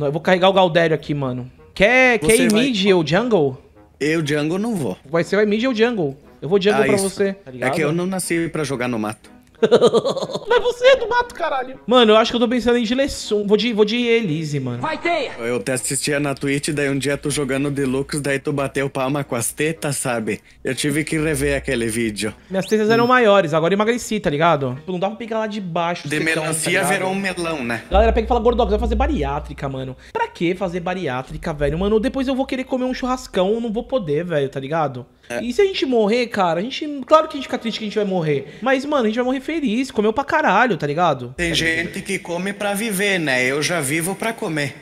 Eu vou carregar o Galdério aqui, mano. Quer, quer ir vai- mid ou jungle? Eu, Django, não vou. Vai ser vai mid ou jungle. Eu vou jungle Ah, pra isso. você, tá? É que eu não nasci pra jogar no mato. Mas você é do mato, caralho. Mano, eu acho que eu tô pensando em de Lessum. Vou de, vou de Elise, mano. Eu te assistia na Twitch, daí um dia tu jogando Deluxe, daí tu bateu palma com as tetas, sabe? Eu tive que rever aquele vídeo. Minhas tetas eram maiores, agora eu emagreci, tá ligado? Não dá pra pegar lá de baixo. De secão, tá melancia ligado? virou um melão, né? Galera pega e fala, Gordox, vai fazer bariátrica, mano. Pra que fazer bariátrica, velho? Mano, depois eu vou querer comer um churrascão, não vou poder, velho, tá ligado? É. E se a gente morrer, cara, a gente. Claro que a gente fica triste que a gente vai morrer. Mas, mano, a gente vai morrer feliz, comeu pra caralho, tá ligado? Tem gente que come pra viver, né? Eu já vivo pra comer.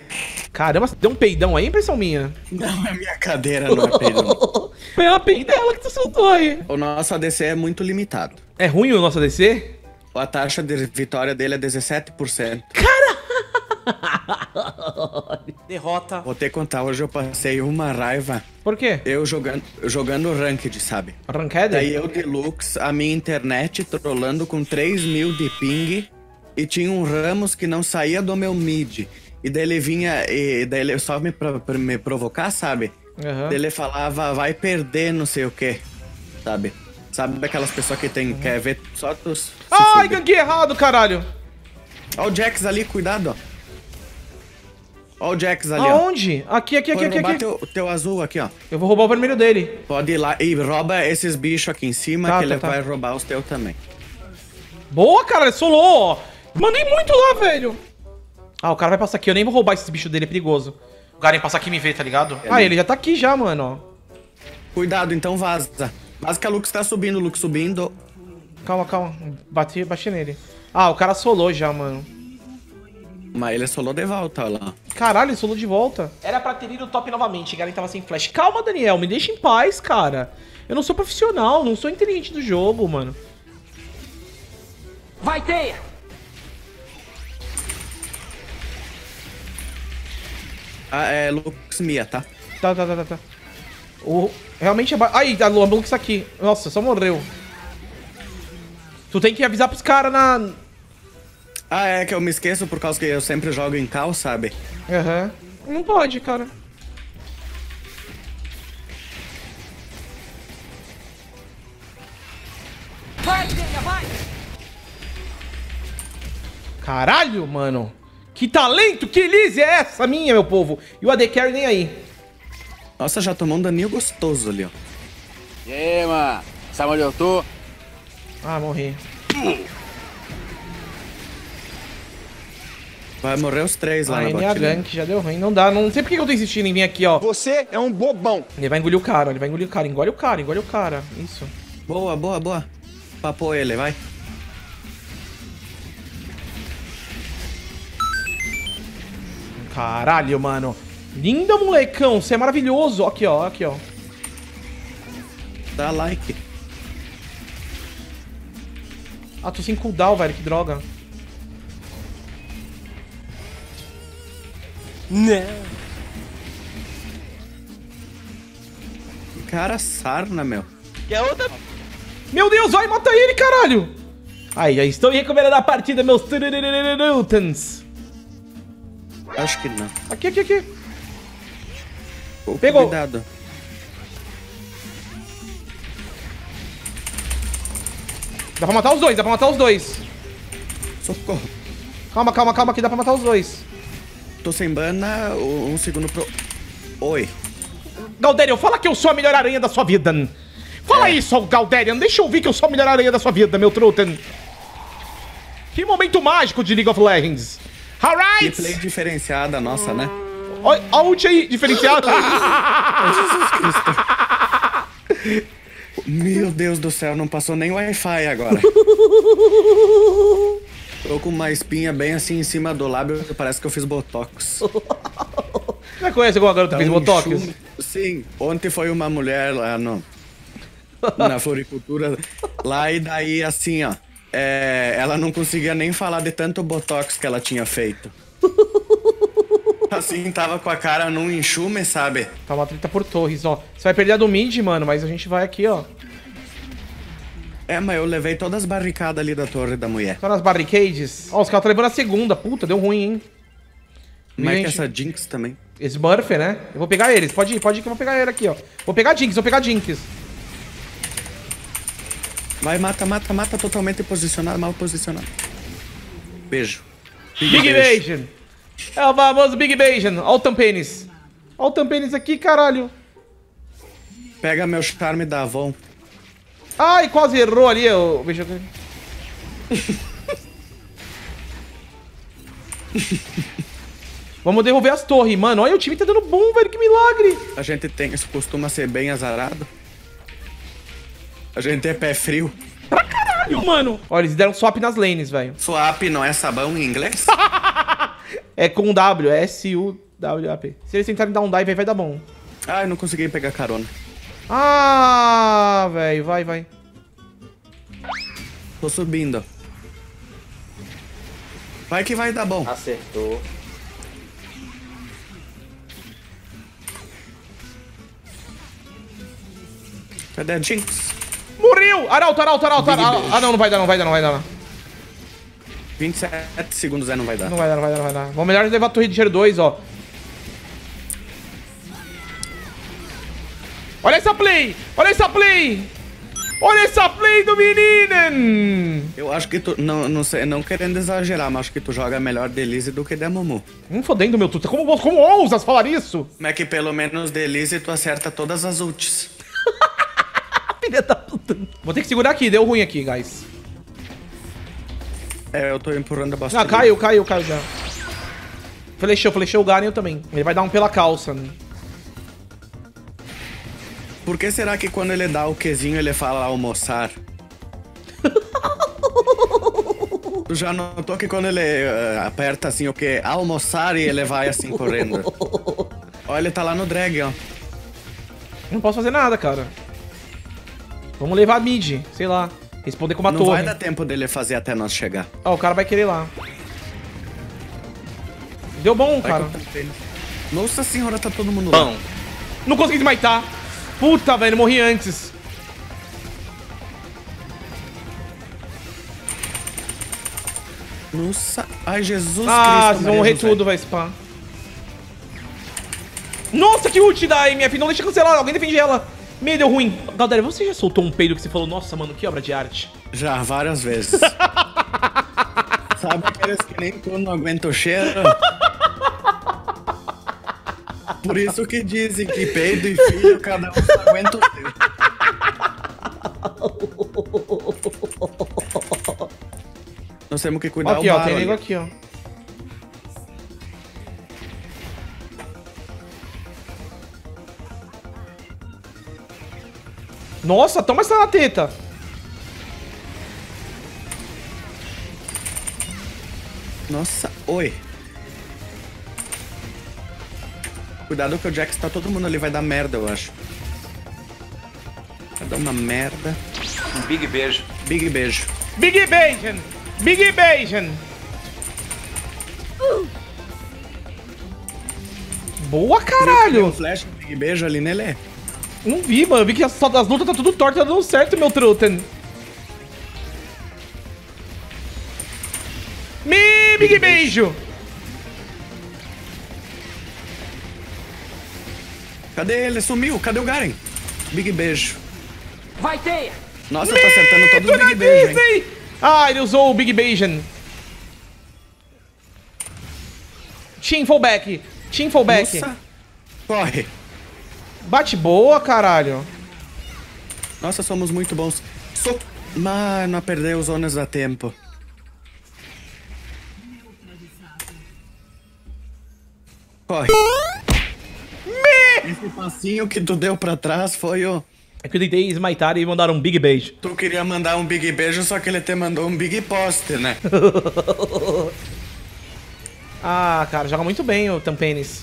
Caramba, deu um peidão aí, impressão minha? Não, é minha cadeira, não é peidão. Foi uma peidela que tu soltou aí. O nosso ADC é muito limitado. É ruim o nosso ADC? A taxa de vitória dele é 17%. Derrota. Vou ter que contar, hoje eu passei uma raiva. Por quê? Eu jogando, jogando Ranked, sabe? Ranked? Daí eu Deluxe, a minha internet trolando com 3 mil de ping e tinha um Ramos que não saía do meu mid. E daí ele vinha, e daí ele só me, pra me provocar, sabe? Daí ele falava, vai perder não sei o que, sabe? Sabe aquelas pessoas que tem, quer ver só tu Ai, ganguei errado, caralho. Ó o Jax ali, cuidado, ó. Ó o Jax ali, ó. Aonde? Aqui, aqui, aqui, aqui, roubar aqui. Teu, teu azul aqui, ó. Eu vou roubar o vermelho dele. Pode ir lá e rouba esses bichos aqui em cima Tá, que tá, ele tá. vai roubar os teus também. Boa, cara, solou, ó. Mandei muito lá, velho. Ah, o cara vai passar aqui. Eu nem vou roubar esses bichos dele, é perigoso. O Garen passar aqui e me ver, tá ligado? Ah, ele já tá aqui já, mano, ó. Cuidado, então vaza. Vaza que a Lux tá subindo, Lux subindo. Calma, calma. Bati, bati nele. Ah, o cara solou já, mano. Mas ele solou de volta, olha lá. Caralho, ele solou de volta. Era pra ter ido top novamente, Garen tava sem flash. Calma, Daniel, me deixa em paz, cara. Eu não sou profissional, não sou inteligente do jogo, mano. Vai, teia! Ah, é Lux Mia, tá? Tá, tá, tá, tá, tá. O... Realmente é... Ba... Aí, a Lux aqui. Nossa, só morreu. Tu tem que avisar pros caras na... Ah, é que eu me esqueço por causa que eu sempre jogo em cal, sabe? Aham. Não pode, cara. Vai, vai! Caralho, mano. Que talento, que Elise é essa minha, meu povo? E o AD Carry nem aí. Nossa, já tomou um daninho gostoso ali, ó. E aí, mano? Sabe onde eu tô? Ah, morri. Vai morrer os três lá Ah, na ele a botinha. gank, já deu ruim. Não dá, não sei por que eu tô insistindo em vir aqui, ó. Você é um bobão. Ele vai engolir o cara, ele vai engolir o cara. Engole o cara, engole o cara. Isso. Boa, boa, boa. Papou ele, vai. Caralho, mano. Linda, molecão. Você é maravilhoso. Aqui, ó, aqui, ó. Dá like. Ah, tô sem cooldown, velho. Que droga. Cara, sarna, meu. Quer outra? Meu Deus, vai, mata ele, caralho. Aí, já estou recuperando a partida, meus tururururutans. Acho que não. Aqui, aqui, aqui. Pegou. Cuidado. Dá pra matar os dois, dá pra matar os dois. Socorro. Calma, calma, calma, que dá pra matar os dois. Tô sem bana, um segundo pro... Oi. Galderian, fala que eu sou a melhor aranha da sua vida. Fala isso, Galderian. Deixa eu ouvir que eu sou a melhor aranha da sua vida, meu Truten. Que momento mágico de League of Legends. Que Alright! play diferenciada nossa, né? Olha a ult aí, diferenciada. Meu Deus do céu, não passou nem Wi-Fi agora. Tô com uma espinha bem assim em cima do lábio, parece que eu fiz botox. Já conhece alguma garota que fez um botox? enxume. Sim, ontem foi uma mulher lá no, na floricultura, lá e daí assim, ó. é, ela não conseguia nem falar de tanto botox que ela tinha feito. Assim, tava com a cara num enxume, sabe? Tá uma treta por torres, ó. Você vai perder a do mid, mano, mas a gente vai aqui, ó. É, mas eu levei todas as barricadas ali da torre da mulher. Só nas barricades. Ó, os caras tá levando a segunda. Puta, deu ruim, hein? É Gente. essa Jinx também? Smurf, né? Eu vou pegar eles. Pode ir, pode ir que eu vou pegar ele aqui, ó. Vou pegar Jinx, vou pegar Jinx. Vai, mata, mata, mata totalmente posicionado, mal posicionado. Beijo. Big beijo. Invasion. É o famoso Big Invasion. Olha o Tampênis. Olha o Tampênis aqui, caralho. Pega meu charme da Avon. Ai, quase errou ali. O... Eu... Vamos devolver as torres, mano. Olha, o time tá dando bom, velho. Que milagre. A gente tem, isso costuma ser bem azarado. A gente é pé frio. Caralho, mano. Olha, eles deram swap nas lanes, velho. Swap não é sabão em inglês? É com W, é S-U-W-A-P. Se eles tentarem dar um dive aí, vai dar bom. Ai, não consegui pegar carona. Ah, velho. Vai, vai. Tô subindo. Vai que vai dar bom. Acertou. Cadê a Jinx? Morreu! Arauto, arauto, arauto. Arauto. Ah, não, não vai dar, não vai dar, não vai dar. Não, 27 segundos é, não vai dar. não vai dar, não vai dar, não vai dar. Vamos melhor levar a torre de Tier 2, ó. Olha essa play! Olha essa play! Olha essa play do menino! Eu acho que tu, não, não sei, não querendo exagerar, mas acho que tu joga melhor de Elise do que de Mumu. Hum, fodendo, meu tuta. Como, como ousas falar isso? Como é que pelo menos de Elise tu acerta todas as ults? Filha da puta. Vou ter que segurar aqui, deu ruim aqui, guys. É, eu tô empurrando bastante. Ah, caiu, caiu, caiu já. Flechou, flechou o Garen também. Ele vai dar um pela calça. né? Por que será que quando ele dá o quezinho ele fala almoçar? tu já notou que quando ele eh, aperta assim o que? Almoçar e ele vai assim correndo. Olha, ele tá lá no drag, ó. Não posso fazer nada, cara. Vamos levar a mid, sei lá. Responder com uma Não torre. vai dar tempo dele fazer até nós chegar. Ó, o cara vai querer ir lá. Deu bom, Vai cara. Nossa senhora, tá todo mundo lá. Não consegui desmaitar. Puta, velho, morri antes. Nossa, ai Jesus Ah, Cristo. vocês vão morrer tudo, vai spam. Nossa, que ult da MF. Não deixa cancelar, alguém defende ela. Meio deu ruim. Galera, você já soltou um peido que você falou, nossa, mano, que obra de arte. Já, várias vezes. Sabe aqueles que nem tu não aguenta o cheiro? Por isso que dizem que peido e filho, cada um aguenta o seu. Nós temos que cuidar Aqui, o ó, tem nego aqui, ó. Nossa, toma essa na teta. Nossa, oi. Cuidado que o Jax tá todo mundo ali, vai dar merda, eu acho. Vai dar uma merda. Um big beijo. Big beijo. Big Bacon! Big Bacon! Boa, Um caralho! flash, um big beijo ali nele. Não vi, mano. Eu vi que as, as lutas tá tudo torto, tá dando certo, meu Truten. Me, Big Beijo! Cadê ele? Sumiu. Cadê o Garen? Big beijo. Vai, teia! Nossa, tá acertando os na big beijo, hein? Ah, ele usou o Big Beijon. Team fullback. Team fullback. Nossa. Corre. Bate boa, caralho. Nossa, somos muito bons. So... Mano, perdeu os zonas a tempo. Corre. Esse passinho que tu deu pra trás foi o... É que eu tentei smitar e mandaram um Big Beijo. Tu queria mandar um big beijo, só que ele te mandou um big post, né? Ah, cara, joga muito bem o Tampênis.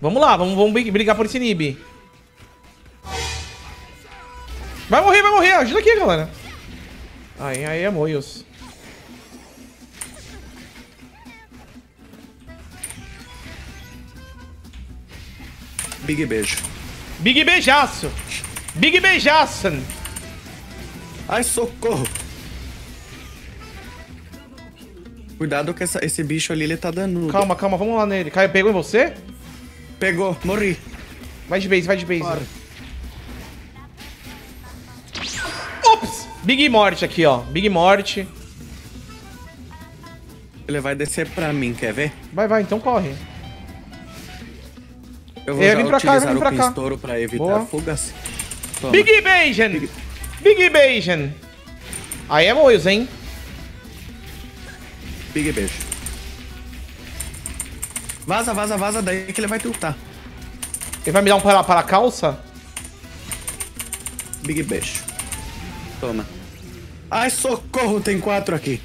Vamos lá, vamos, vamos brig- brigar por esse Nib. Vai morrer, vai morrer. Ajuda aqui, galera. Aí, aí é moios. Big beijo. Big beijaço. Big beijaço. Ai, socorro. Cuidado que essa- esse bicho ali, ele tá dando. Calma, calma, vamos lá nele. Caiu, pegou em você? Pegou, morri. Vai de base, vai de base. Bora. Ops! Big Morte aqui, ó. Big Morte. Ele vai descer pra mim, quer ver? Vai, vai, então corre. Eu vou É, vem pra cá, vem pra o cá. pistouro pra evitar Boa. fugas. Toma. Big Invasion! Big Invasion! Aí é moios, hein? Big beijo. Vaza, vaza, vaza, daí que ele vai tiltar. Ele vai me dar um para, para a calça? Big beijo. Toma. Ai, socorro, tem quatro aqui.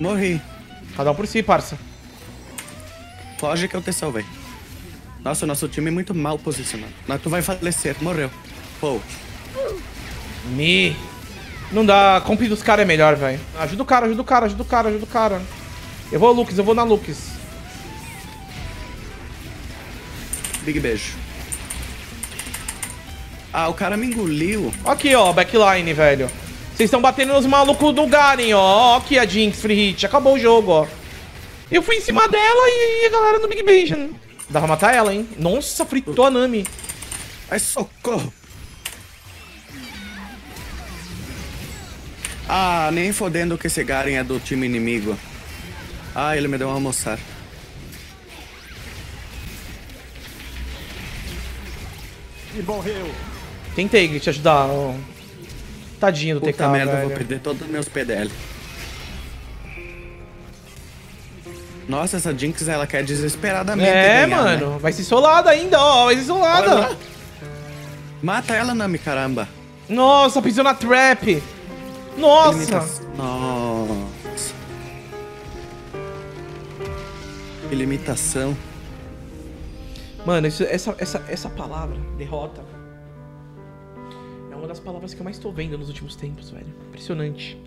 Morri. Cada um por si, parça. Foge que eu te salvei. Nossa, o nosso time é muito mal posicionado. Mas tu vai falecer, morreu. Pô, Me. Não dá. Comp dos caras é melhor, velho. Ajuda o cara, ajuda o cara, ajuda o cara, ajuda o cara. Eu vou Lux, eu vou na Lux. big beijo. Ah, o cara me engoliu. Aqui, ó, backline, velho. Vocês estão batendo nos malucos do Garen, ó. Ó, aqui a Jinx, free hit. Acabou o jogo, ó. Eu fui em cima dela e a galera no Big Invasion. Dá pra matar ela, hein? Nossa, fritou a Nami. Ai, socorro. Ah, nem fodendo que esse Garen é do time inimigo. Ah, ele me deu um almoçar. Tentei te ajudar. Tadinho do TK, Puta merda, eu velho. vou perder todos os meus PDL. Nossa, essa Jinx, ela quer desesperadamente É, ganhar, né? mano. Vai ser solada ainda, ó. Vai ser solada. Mata ela, Nami, caramba. Nossa, pisou na trap. Nossa. Nossa. Que limitação. Mano, isso- essa, essa, essa palavra, derrota, é uma das palavras que eu mais tô vendo nos últimos tempos, velho. Impressionante.